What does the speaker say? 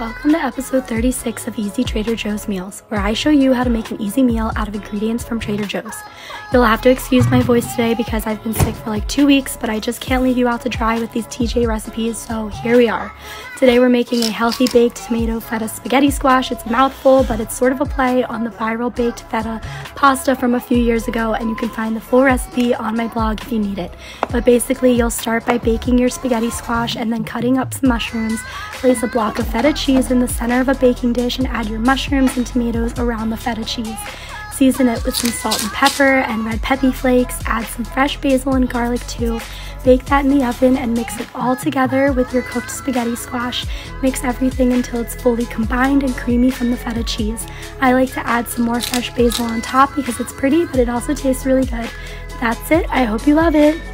Welcome to episode 36 of Easy Trader Joe's Meals, where I show you how to make an easy meal out of ingredients from Trader Joe's. You'll have to excuse my voice today because I've been sick for like two weeks, but I just can't leave you out to dry with these TJ recipes, so here we are. Today we're making a healthy baked tomato feta spaghetti squash. It's a mouthful, but it's sort of a play on the viral baked feta pasta from a few years ago, and you can find the full recipe on my blog if you need it. But basically, you'll start by baking your spaghetti squash and then cutting up some mushrooms. Place a block of feta cheese in the center of a baking dish and add your mushrooms and tomatoes around the feta cheese. Season it with some salt and pepper and red peppy flakes. Add some fresh basil and garlic too. Bake that in the oven and mix it all together with your cooked spaghetti squash. Mix everything until it's fully combined and creamy from the feta cheese. I like to add some more fresh basil on top because it's pretty, but it also tastes really good. That's it. I hope you love it.